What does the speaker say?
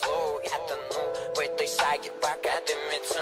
slow, you have to know. Wait, they say you back at the midst.